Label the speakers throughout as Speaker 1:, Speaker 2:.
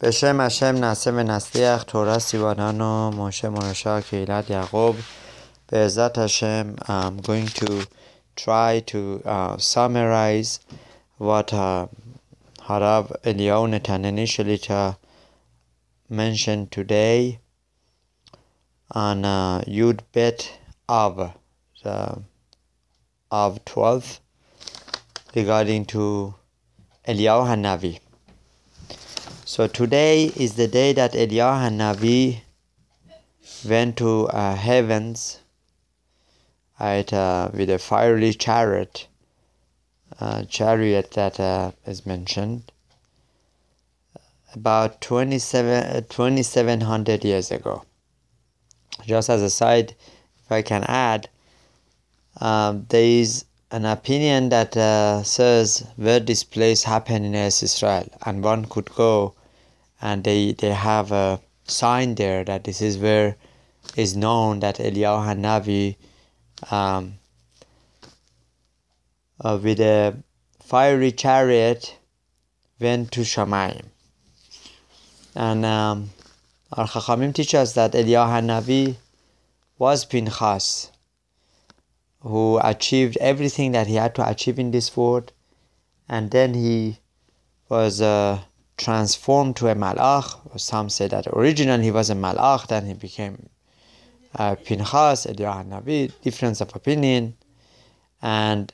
Speaker 1: به شم اشم نسیم نسلیخ تورا سیوانان و موشه مرشا کهیلت یعقوب به عزت اشم I'm going to try to uh, summarize what uh, Harav Elion and initially mentioned today on uh, you'd bet of the of 12 regarding to Eliyahu Hanavi. So today is the day that Eliyahu Hanavi went to uh, heavens uh, with a fiery chariot, uh, chariot that uh, is mentioned about 27, 2700 years ago. Just as a side, if I can add, um, there is an opinion that uh, says where this place happened in Israel, and one could go and they, they have a sign there that this is where is known that Eliyahu Hanavi um, uh, with a fiery chariot went to Shamayim. And um, our Chachamim teach us that Eliyahu Hanavi was Pinchas, who achieved everything that he had to achieve in this world, and then he was uh, transformed to a malach. Some say that originally he was a malach, then he became uh, Pinchas, Eliyahu Navi, difference of opinion. And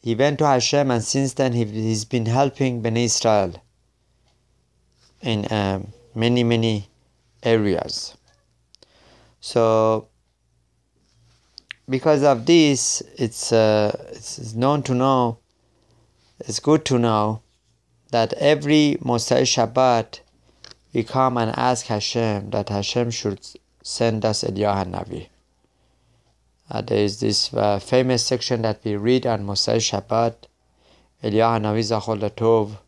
Speaker 1: he went to Hashem, and since then he, he's been helping Bnei Israel in um, many, many areas. So, because of this, it's, uh, it's known to know, it's good to know that every Mosai Shabbat we come and ask Hashem that Hashem should send us Eliyahu Navi. Uh, there is this uh, famous section that we read on Mosai Shabbat, Eliyahu Navi Zachol Tov?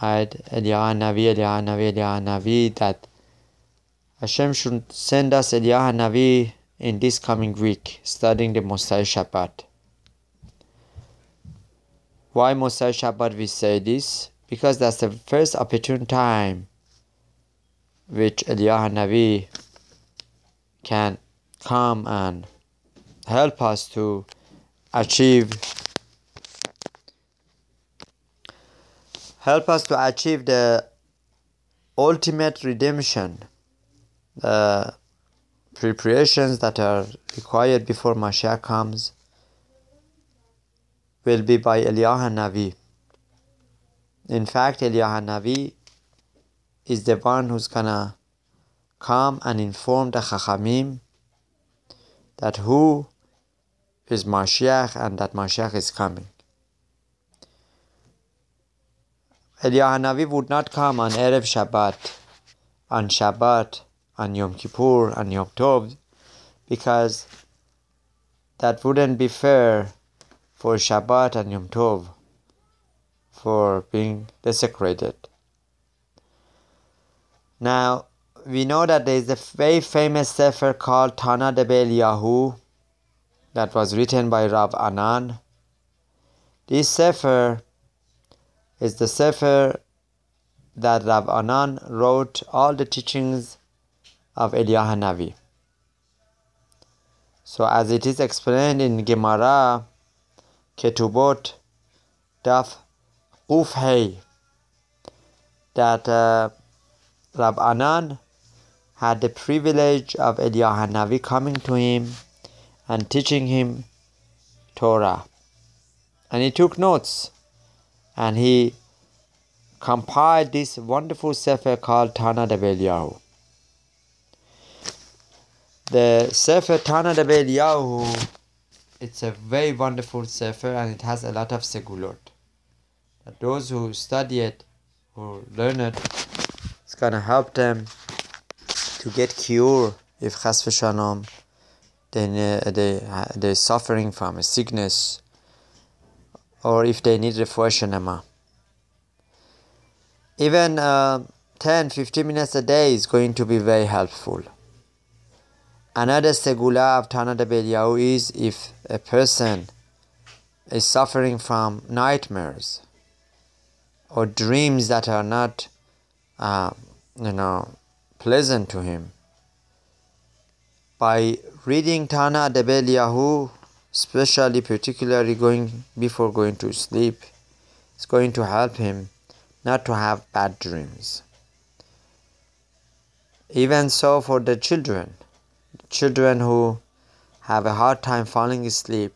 Speaker 1: Eliyahu Navi, Eliyahu Navi, Eliyahu Navi, that Hashem should send us Eliyahu Navi in this coming week, studying the Mosai Shabbat. Why Mosai Shabbat we say this? Because that's the first opportune time which Eliyahu Navi can come and help us to achieve help us to achieve the ultimate redemption the preparations that are required before Mashiach comes will be by Eliyahu Navi in fact Eliyahu Navi is the one who's gonna come and inform the Chachamim that who is Mashiach and that Mashiach is coming. Eliyahu Navi would not come on Erev Shabbat, on Shabbat, on Yom Kippur, on Yom Tov, because that wouldn't be fair for Shabbat and Yom Tov for being desecrated. Now, we know that there is a very famous sefer called Tana de Yahu that was written by Rav Anan. This sefer is the sefer that Rav Anan wrote all the teachings of Eliyahu Navi. So, as it is explained in Gemara, Ketubot, Daf, Kuf Hey, that uh, Rab Anan had the privilege of Eliyahu Navi coming to him and teaching him Torah. And he took notes and he compiled this wonderful sefer called Tana de Eliyahu. The sefer Tana de Eliyahu, it's a very wonderful sefer and it has a lot of segulot. Those who study it, who learn it, it's gonna help them to get cure if chas v'shalom they, they, they're suffering from a sickness or if they need refuah Even uh, 10 15 minutes a day is going to be very helpful. Another segula of Tana devei Eliyahu is if a person is suffering from nightmares or dreams that are not, uh, you know, pleasant to him. By reading Tana Devei Eliyahu, especially particularly going before going to sleep, it's going to help him not to have bad dreams. Even so for the children, children who have a hard time falling asleep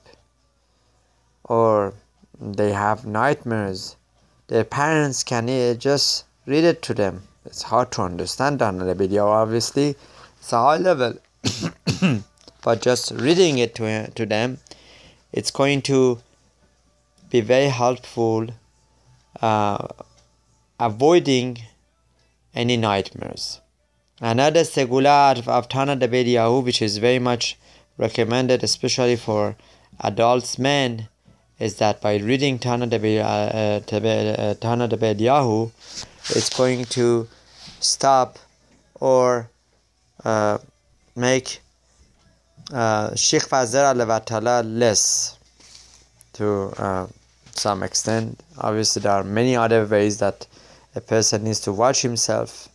Speaker 1: or they have nightmares, their parents can just read it to them. It's hard to understand on the video, obviously. It's a high level. but just reading it to, to them, it's going to be very helpful uh, avoiding any nightmares. Another segula of Tana Yahu, which is very much recommended, especially for adults men, is that by reading Tana de uh, uh, Yahu, it's going to stop or uh, make uh, Sheikh Fazar less to uh, some extent. Obviously, there are many other ways that a person needs to watch himself,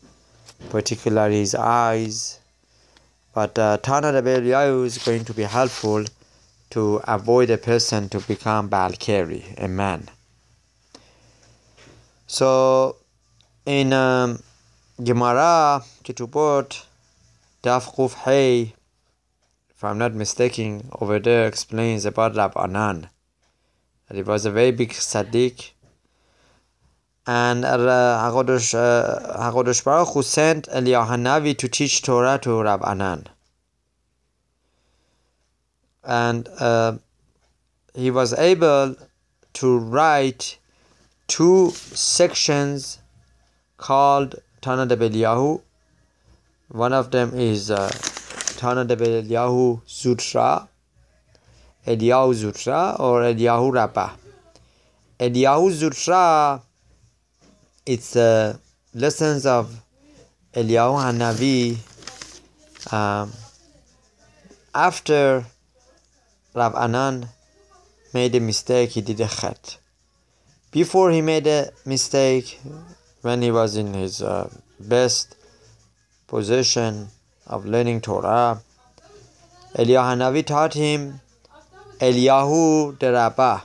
Speaker 1: particularly his eyes. But uh, is going to be helpful to avoid a person to become baal keri, a man. So, in um, Gemara, Ketubot, Daf Kuf Hay, if I'm not mistaken, over there explains about Rab Anan. That he was a very big Sadiq. And uh, HaKadosh, uh, Baruch who sent Eliyahu to teach Torah to Rab Anan and uh, he was able to write two sections called Tana de. One of them is uh, Tana de Beliyahu Zutra, Eliyahu Zutra, or Eliyahu Rabbah. Eliyahu Zutra, it's uh, lessons of Eliyahu Hanavi um, after Rav Anan made a mistake, he did a khat. Before he made a mistake, when he was in his uh, best position of learning Torah, Eliyahu Hanavi taught him Eliyahu de Rabbah.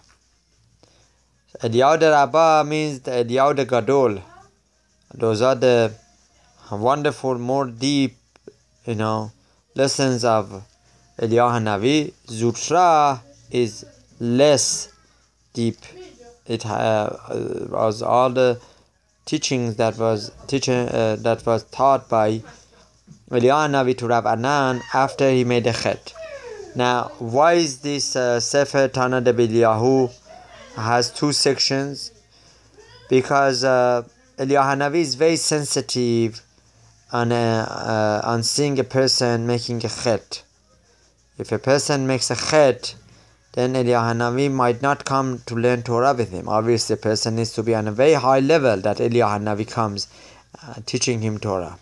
Speaker 1: Eliyahu de Rabbah means the Eliyahu Gadol. Those are the wonderful, more deep, you know, lessons of Eliyahu Navi, Zutra is less deep. It uh, was all the teachings that was teaching uh, that was taught by Eliyahu Navi to Rav Anan after he made a chet. Now, why is this uh, Sefer Tana de Eliyahu has two sections? Because uh, Eliyahu Navi is very sensitive on, uh, on seeing a person making a chet if a person makes a chet, then Eliyahu Hanavi might not come to learn Torah with him. Obviously, the person needs to be on a very high level that Eliyahu Hanavi comes uh, teaching him Torah.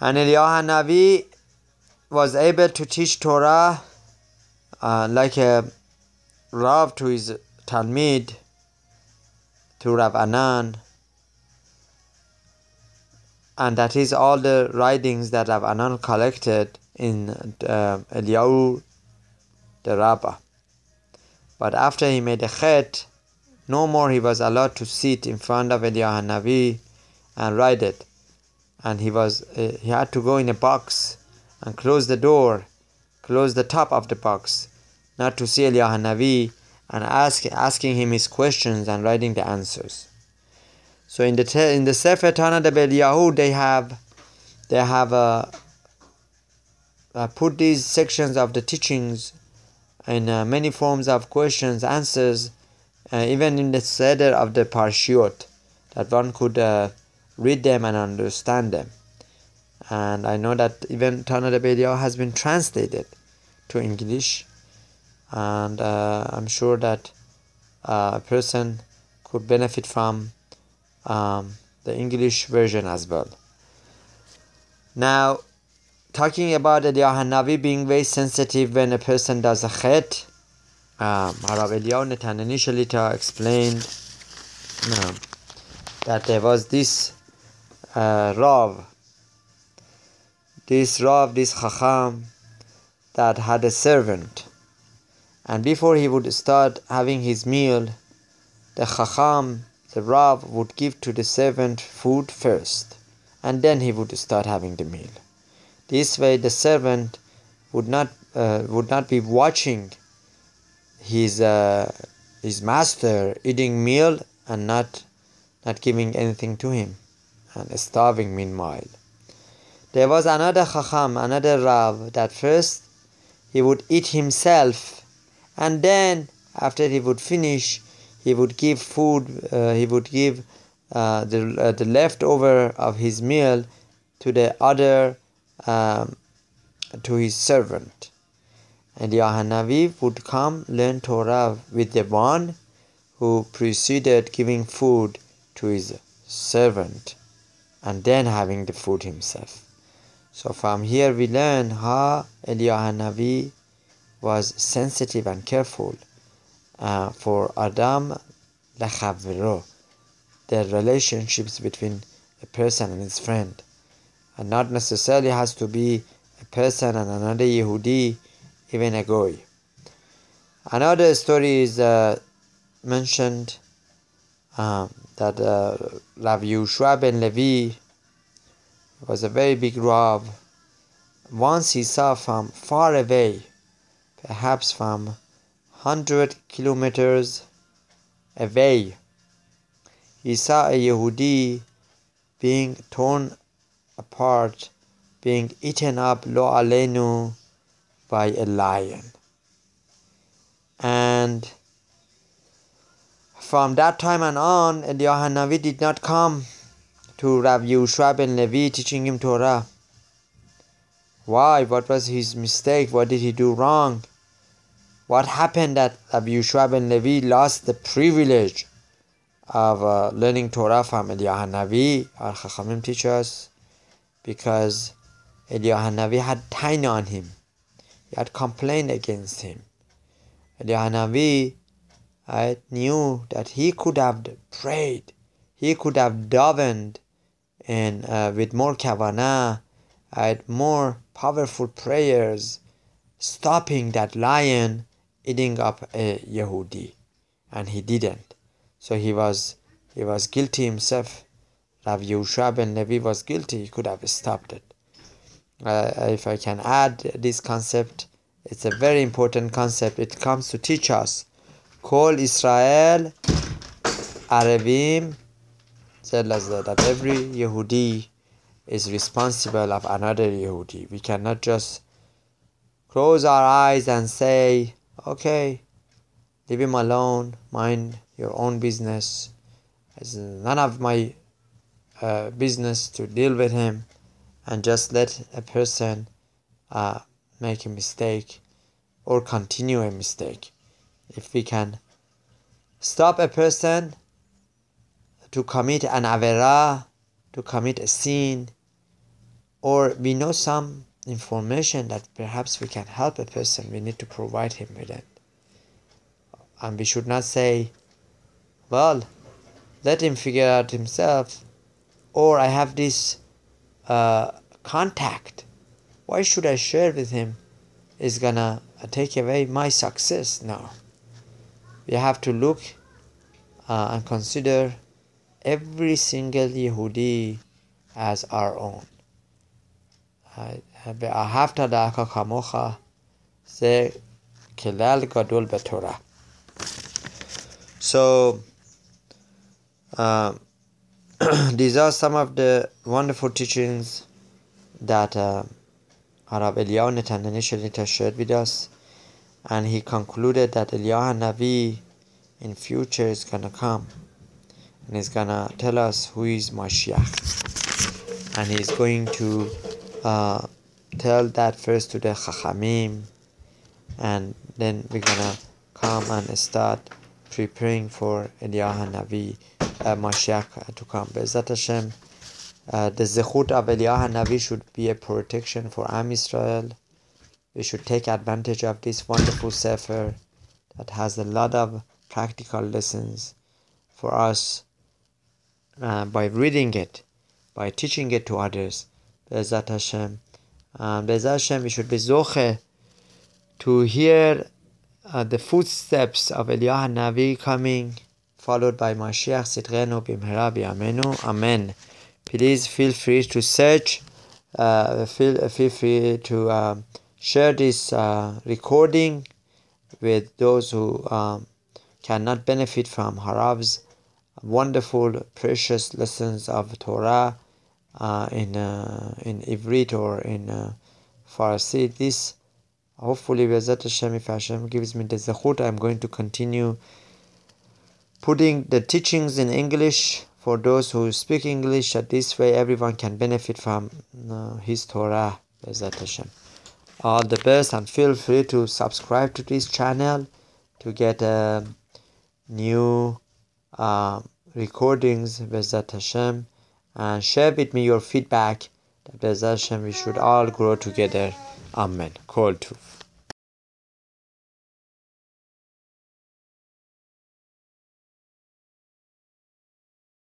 Speaker 1: And Eliyahu Hanavi was able to teach Torah uh, like a Rav to his Talmud, to Rav Anan, and that is all the writings that Rav Anan collected in uh, Eliyahu the Rabbah. But after he made a chet, no more he was allowed to sit in front of Eliyahu Navi and write it. And he was uh, he had to go in a box and close the door, close the top of the box, not to see Eliyahu Navi and ask asking him his questions and writing the answers. So in the in the Sefer Tana de Eliyahu they have they have a uh, put these sections of the teachings in uh, many forms of questions, answers, uh, even in the seder of the parshiot, that one could uh, read them and understand them. And I know that even Tana Devei Eliyahu has been translated to English, and uh, I'm sure that uh, a person could benefit from um, the English version as well. Now, talking about the Navi being very sensitive when a person does a chet, um, Harab Eliyahu Netanyahu initially explained no, that there was this uh, Rav, this Rav, this Chacham, that had a servant. And before he would start having his meal, the Chacham, the Rav, would give to the servant food first, and then he would start having the meal. This way, the servant would not uh, would not be watching his uh, his master eating meal and not not giving anything to him and starving meanwhile. There was another Chacham, another Rav, that first he would eat himself and then after he would finish he would give food uh, he would give uh, the, uh, the leftover of his meal to the other um, to his servant and Yahanavi would come learn Torah with the one who preceded giving food to his servant and then having the food himself. So from here we learn how Eliyahu was sensitive and careful uh, for Adam lechaviro, the relationships between a person and his friend, and not necessarily has to be a person and another Yehudi, even a goy. Another story is uh, mentioned um, that uh, Rav Yehoshua ben Levi was a very big Rav. Once he saw from far away, perhaps from 100 kilometers away, he saw a Yehudi being torn apart, being eaten up, lo alenu, by a lion. And from that time and on, Eliyahu did not come to Rav Yehoshua ben Levi teaching him Torah. Why? What was his mistake? What did he do wrong? What happened that Rav Yehoshua ben Levi lost the privilege of uh, learning Torah from Eliyahu Navi? Our Chachamim teach us because Eliyahu Navi had tain on him. He had complained against him. Eliyahu Navi I knew that he could have prayed, he could have davened, and uh, with more kavanah, had more powerful prayers, stopping that lion eating up a Yehudi, and he didn't. So he was he was guilty himself. Rav Yehoshua ben Levi was guilty. He could have stopped it. Uh, if I can add this concept, it's a very important concept. It comes to teach us Kol Israel Arevim that every Yehudi is responsible of another Yehudi. We cannot just close our eyes and say, okay, leave him alone, mind your own business. It's none of my uh, business to deal with him and just let a person uh, make a mistake or continue a mistake if we can stop a person to commit an avera, to commit a sin, or we know some information that perhaps we can help a person, we need to provide him with it. And we should not say, well, let him figure out himself, or I have this uh, contact. Why should I share with him? Is gonna take away my success? No we have to look uh, and consider every single Yehudi as our own. ואהבת לך כמוך זה כלל גדול בתורה. So, uh, these are some of the wonderful teachings that uh, Arab Eliyahu Netaneli Shalita shared with us. And he concluded that Eliyahu Navi in future is going to come. And he's going to tell us who is Mashiach. And he's going to uh, tell that first to the Chachamim and then we're gonna come and start preparing for Eliyahu Navi uh, Mashiach to come. Bezat Hashem, uh, the zechut of Eliyahu Navi should be a protection for Am Israel we should take advantage of this wonderful Sefer that has a lot of practical lessons for us uh, by reading it, by teaching it to others. Bezat Hashem. Bezat Hashem, we should be zoche to hear uh, the footsteps of Eliyahu Navi coming, followed by Mashiach Tzidkenu Bimhera Amenu. Amen. Please feel free to search, uh, feel, feel free to um, share this uh, recording with those who um, cannot benefit from Harav's wonderful, precious lessons of Torah uh, in uh, in Ivrit or in uh, Farsi. This hopefully, Bezat Hashem, if Hashem gives me the zechut, I'm going to continue putting the teachings in English for those who speak English. That this way, everyone can benefit from uh, his Torah. Bezat Hashem. All the best, and feel free to subscribe to this channel to get uh, new uh, recordings. Bezat Hashem and share with me your feedback that we should all grow together. Amen. Kol tuv.